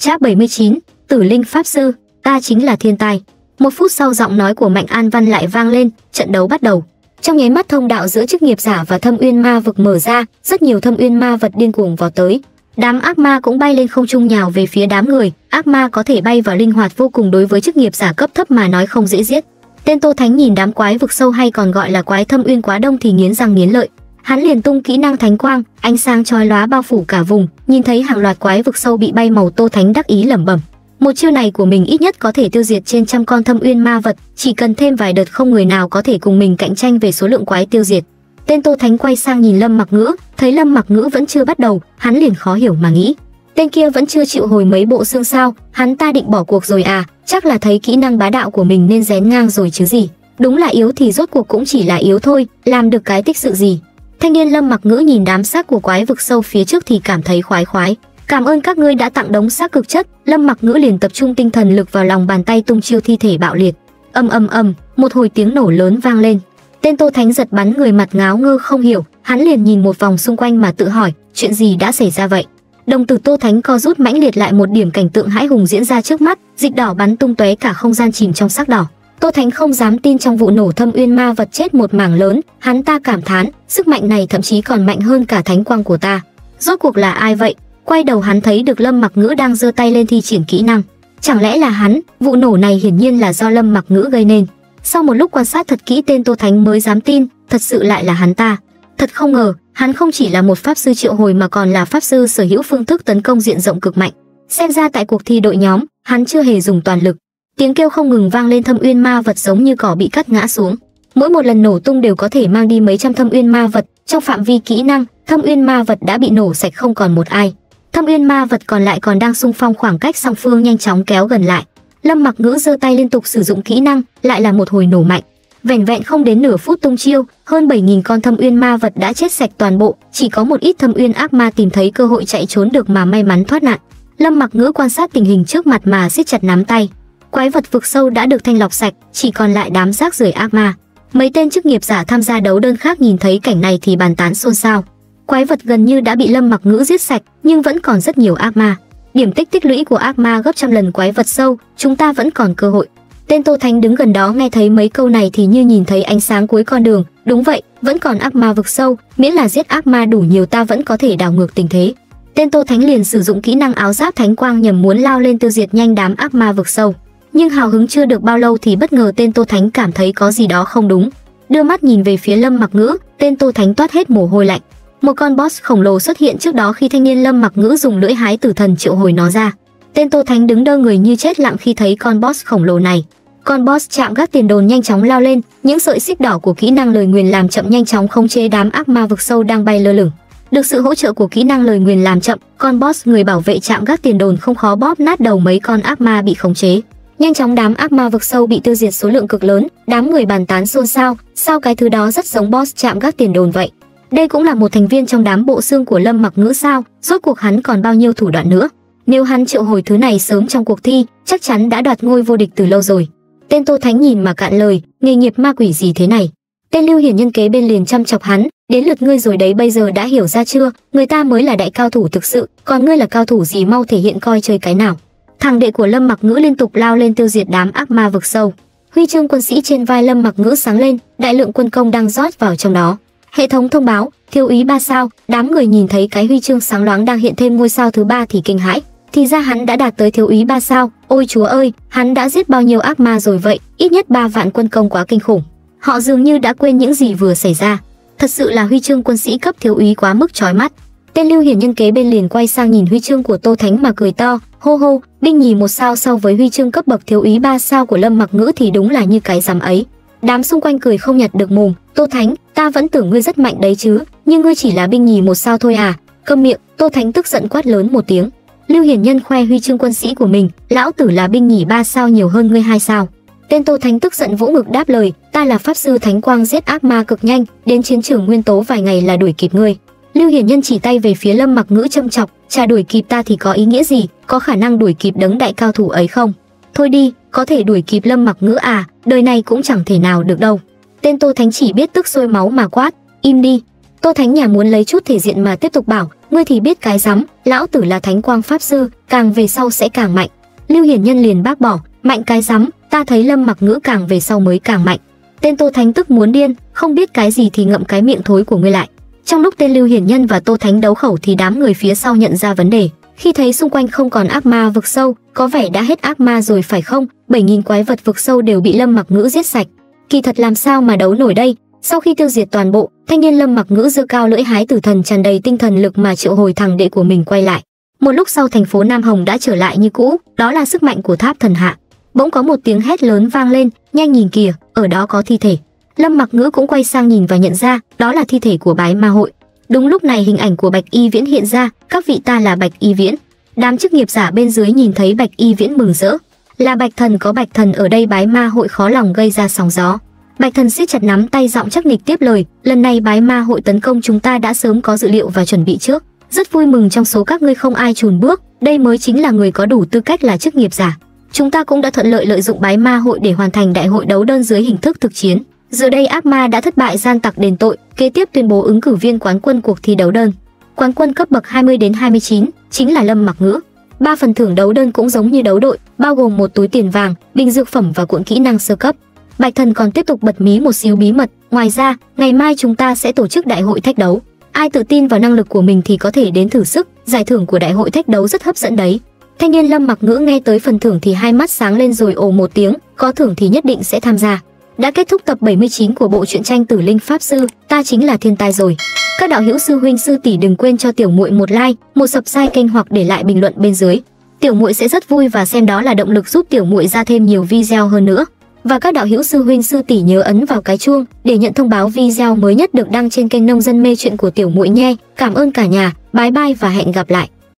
Cháp 79, Tử Linh Pháp Sư, ta chính là thiên tài. Một phút sau giọng nói của Mạnh An Văn lại vang lên, trận đấu bắt đầu. Trong nháy mắt thông đạo giữa chức nghiệp giả và thâm uyên ma vực mở ra, rất nhiều thâm uyên ma vật điên cuồng vào tới. Đám ác ma cũng bay lên không trung nhào về phía đám người, ác ma có thể bay và linh hoạt vô cùng đối với chức nghiệp giả cấp thấp mà nói không dễ giết. Tên Tô Thánh nhìn đám quái vực sâu hay còn gọi là quái thâm uyên quá đông thì nghiến răng nghiến lợi. Hắn liền tung kỹ năng thánh quang, ánh sáng chói lóa bao phủ cả vùng, nhìn thấy hàng loạt quái vực sâu bị bay màu Tô Thánh đắc ý lẩm bẩm. Một chiêu này của mình ít nhất có thể tiêu diệt trên trăm con thâm uyên ma vật, chỉ cần thêm vài đợt không người nào có thể cùng mình cạnh tranh về số lượng quái tiêu diệt. Tên Tô Thánh quay sang nhìn Lâm Mặc Ngữ, thấy Lâm Mặc Ngữ vẫn chưa bắt đầu, hắn liền khó hiểu mà nghĩ, tên kia vẫn chưa chịu hồi mấy bộ xương sao, hắn ta định bỏ cuộc rồi à? Chắc là thấy kỹ năng bá đạo của mình nên rén ngang rồi chứ gì. Đúng là yếu thì rốt cuộc cũng chỉ là yếu thôi, làm được cái tích sự gì. Thanh niên Lâm Mặc Ngữ nhìn đám xác của quái vực sâu phía trước thì cảm thấy khoái khoái. Cảm ơn các ngươi đã tặng đống xác cực chất, Lâm Mặc Ngữ liền tập trung tinh thần lực vào lòng bàn tay tung chiêu thi thể bạo liệt. Âm âm âm, một hồi tiếng nổ lớn vang lên. Tên Tô Thánh giật bắn người mặt ngáo ngơ không hiểu, hắn liền nhìn một vòng xung quanh mà tự hỏi, chuyện gì đã xảy ra vậy? Đồng tử Tô Thánh co rút mãnh liệt lại một điểm cảnh tượng hãi hùng diễn ra trước mắt, dịch đỏ bắn tung tóe cả không gian chìm trong sắc đỏ. Tô Thánh không dám tin trong vụ nổ thâm uyên ma vật chết một mảng lớn, hắn ta cảm thán, sức mạnh này thậm chí còn mạnh hơn cả thánh quang của ta. Rốt cuộc là ai vậy? Quay đầu hắn thấy được Lâm Mặc Ngữ đang giơ tay lên thi triển kỹ năng. Chẳng lẽ là hắn? Vụ nổ này hiển nhiên là do Lâm Mặc Ngữ gây nên. Sau một lúc quan sát thật kỹ tên Tô Thánh mới dám tin, thật sự lại là hắn ta. Thật không ngờ, hắn không chỉ là một pháp sư triệu hồi mà còn là pháp sư sở hữu phương thức tấn công diện rộng cực mạnh. Xem ra tại cuộc thi đội nhóm, hắn chưa hề dùng toàn lực. Tiếng kêu không ngừng vang lên thâm uyên ma vật giống như cỏ bị cắt ngã xuống. Mỗi một lần nổ tung đều có thể mang đi mấy trăm thâm uyên ma vật, trong phạm vi kỹ năng, thâm uyên ma vật đã bị nổ sạch không còn một ai. Thâm uyên ma vật còn lại còn đang xung phong khoảng cách song phương nhanh chóng kéo gần lại. Lâm Mặc Ngữ giơ tay liên tục sử dụng kỹ năng, lại là một hồi nổ mạnh. Vẻn vẹn không đến nửa phút tung chiêu, hơn 7000 con thâm uyên ma vật đã chết sạch toàn bộ, chỉ có một ít thâm uyên ác ma tìm thấy cơ hội chạy trốn được mà may mắn thoát nạn. Lâm Mặc Ngữ quan sát tình hình trước mặt mà siết chặt nắm tay. Quái vật vực sâu đã được thanh lọc sạch, chỉ còn lại đám rác rưởi ác ma. Mấy tên chức nghiệp giả tham gia đấu đơn khác nhìn thấy cảnh này thì bàn tán xôn xao. Quái vật gần như đã bị Lâm Mặc Ngữ giết sạch, nhưng vẫn còn rất nhiều ác ma. Điểm tích tích lũy của ác ma gấp trăm lần quái vật sâu, chúng ta vẫn còn cơ hội. Tên Tô Thánh đứng gần đó nghe thấy mấy câu này thì như nhìn thấy ánh sáng cuối con đường, đúng vậy, vẫn còn ác ma vực sâu, miễn là giết ác ma đủ nhiều ta vẫn có thể đảo ngược tình thế. Tên Tô Thánh liền sử dụng kỹ năng áo giáp thánh quang nhằm muốn lao lên tiêu diệt nhanh đám ác ma vực sâu. Nhưng hào hứng chưa được bao lâu thì bất ngờ tên Tô Thánh cảm thấy có gì đó không đúng. Đưa mắt nhìn về phía Lâm Mặc Ngữ, tên Tô Thánh toát hết mồ hôi lạnh. Một con boss khổng lồ xuất hiện trước đó khi thanh niên Lâm Mặc Ngữ dùng lưỡi hái tử thần triệu hồi nó ra. Tên Tô Thánh đứng đơ người như chết lặng khi thấy con boss khổng lồ này. Con boss chạm gác tiền đồn nhanh chóng lao lên, những sợi xích đỏ của kỹ năng lời nguyền làm chậm nhanh chóng khống chế đám ác ma vực sâu đang bay lơ lửng. Được sự hỗ trợ của kỹ năng lời nguyền làm chậm, con boss người bảo vệ chạm gác tiền đồn không khó bóp nát đầu mấy con ác ma bị khống chế. Nhanh chóng đám ác ma vực sâu bị tiêu diệt số lượng cực lớn, đám người bàn tán xôn xao, sao cái thứ đó rất giống boss chạm gác tiền đồn vậy. Đây cũng là một thành viên trong đám bộ xương của Lâm Mặc Ngữ sao, rốt cuộc hắn còn bao nhiêu thủ đoạn nữa. Nếu hắn triệu hồi thứ này sớm trong cuộc thi, chắc chắn đã đoạt ngôi vô địch từ lâu rồi. Tên Tô Thánh nhìn mà cạn lời, nghề nghiệp ma quỷ gì thế này? Tên Lưu Hiển nhân kế bên liền chăm chọc hắn, đến lượt ngươi rồi đấy bây giờ đã hiểu ra chưa, người ta mới là đại cao thủ thực sự, còn ngươi là cao thủ gì mau thể hiện coi chơi cái nào. Thằng đệ của Lâm Mặc Ngữ liên tục lao lên tiêu diệt đám ác ma vực sâu. Huy chương quân sĩ trên vai Lâm Mặc Ngữ sáng lên, đại lượng quân công đang rót vào trong đó. Hệ thống thông báo, thiếu úy ba sao, đám người nhìn thấy cái huy chương sáng loáng đang hiện thêm ngôi sao thứ ba thì kinh hãi. Thì ra hắn đã đạt tới thiếu úy ba sao, ôi chúa ơi, hắn đã giết bao nhiêu ác ma rồi vậy, ít nhất ba vạn quân công quá kinh khủng. Họ dường như đã quên những gì vừa xảy ra. Thật sự là huy chương quân sĩ cấp thiếu úy quá mức chói mắt. Tên Lưu Hiển nhân kế bên liền quay sang nhìn huy chương của Tô Thánh mà cười to, hô hô, binh nhì một sao so với huy chương cấp bậc thiếu úy ba sao của Lâm Mặc Ngữ thì đúng là như cái rắm ấy. Đám xung quanh cười không nhặt được mồm, Tô Thánh, ta vẫn tưởng ngươi rất mạnh đấy chứ, nhưng ngươi chỉ là binh nhì một sao thôi à? Câm miệng, Tô Thánh tức giận quát lớn một tiếng. Lưu Hiển Nhân khoe huy chương quân sĩ của mình, lão tử là binh nhì ba sao nhiều hơn ngươi hai sao. Tên Tô Thánh tức giận vỗ ngực đáp lời, ta là pháp sư Thánh Quang giết ác ma cực nhanh, đến chiến trường nguyên tố vài ngày là đuổi kịp ngươi. Lưu Hiển Nhân chỉ tay về phía Lâm Mặc Ngữ châm chọc, trà đuổi kịp ta thì có ý nghĩa gì, có khả năng đuổi kịp đấng đại cao thủ ấy không? Thôi đi, có thể đuổi kịp Lâm Mặc Ngữ à, đời này cũng chẳng thể nào được đâu. Tên Tô Thánh chỉ biết tức sôi máu mà quát, im đi. Tô Thánh nhà muốn lấy chút thể diện mà tiếp tục bảo, ngươi thì biết cái rắm, lão tử là thánh quang pháp sư, càng về sau sẽ càng mạnh. Lưu Hiển Nhân liền bác bỏ, mạnh cái rắm, ta thấy Lâm Mặc Ngữ càng về sau mới càng mạnh. Tên Tô Thánh tức muốn điên, không biết cái gì thì ngậm cái miệng thối của ngươi lại. Trong lúc tên Lưu Hiển Nhân và Tô Thánh đấu khẩu thì đám người phía sau nhận ra vấn đề. Khi thấy xung quanh không còn ác ma vực sâu, có vẻ đã hết ác ma rồi phải không? 7000 quái vật vực sâu đều bị Lâm Mặc Ngữ giết sạch. Kỳ thật làm sao mà đấu nổi đây? Sau khi tiêu diệt toàn bộ, thanh niên Lâm Mặc Ngữ giơ cao lưỡi hái tử thần tràn đầy tinh thần lực mà triệu hồi thằng đệ của mình quay lại. Một lúc sau thành phố Nam Hồng đã trở lại như cũ, đó là sức mạnh của tháp thần hạ. Bỗng có một tiếng hét lớn vang lên, nhanh nhìn kìa, ở đó có thi thể. Lâm Mặc Ngữ cũng quay sang nhìn và nhận ra, đó là thi thể của bái ma hội. Đúng lúc này hình ảnh của Bạch Y Viễn hiện ra, các vị ta là Bạch Y Viễn. Đám chức nghiệp giả bên dưới nhìn thấy Bạch Y Viễn mừng rỡ. Là Bạch Thần có Bạch Thần ở đây bái ma hội khó lòng gây ra sóng gió. Bạch Thần siết chặt nắm tay giọng chắc nịch tiếp lời, lần này bái ma hội tấn công chúng ta đã sớm có dự liệu và chuẩn bị trước. Rất vui mừng trong số các ngươi không ai chùn bước, đây mới chính là người có đủ tư cách là chức nghiệp giả. Chúng ta cũng đã thuận lợi lợi dụng bái ma hội để hoàn thành đại hội đấu đơn dưới hình thức thực chiến. Giờ đây ác ma đã thất bại gian tặc đền tội, kế tiếp tuyên bố ứng cử viên quán quân cuộc thi đấu đơn. Quán quân cấp bậc 20 đến 29 chính là Lâm Mặc Ngữ. Ba phần thưởng đấu đơn cũng giống như đấu đội, bao gồm một túi tiền vàng, bình dược phẩm và cuộn kỹ năng sơ cấp. Bạch Thần còn tiếp tục bật mí một xíu bí mật, ngoài ra, ngày mai chúng ta sẽ tổ chức đại hội thách đấu. Ai tự tin vào năng lực của mình thì có thể đến thử sức, giải thưởng của đại hội thách đấu rất hấp dẫn đấy. Thanh niên Lâm Mặc Ngữ nghe tới phần thưởng thì hai mắt sáng lên rồi ồ một tiếng, có thưởng thì nhất định sẽ tham gia. Đã kết thúc tập 79 của bộ truyện tranh Tử Linh Pháp Sư, ta chính là thiên tài rồi. Các đạo hữu sư huynh sư tỷ đừng quên cho tiểu muội một like, một subscribe kênh hoặc để lại bình luận bên dưới. Tiểu muội sẽ rất vui và xem đó là động lực giúp tiểu muội ra thêm nhiều video hơn nữa. Và các đạo hữu sư huynh sư tỷ nhớ ấn vào cái chuông để nhận thông báo video mới nhất được đăng trên kênh nông dân mê chuyện của tiểu muội nhé. Cảm ơn cả nhà, bye bye và hẹn gặp lại.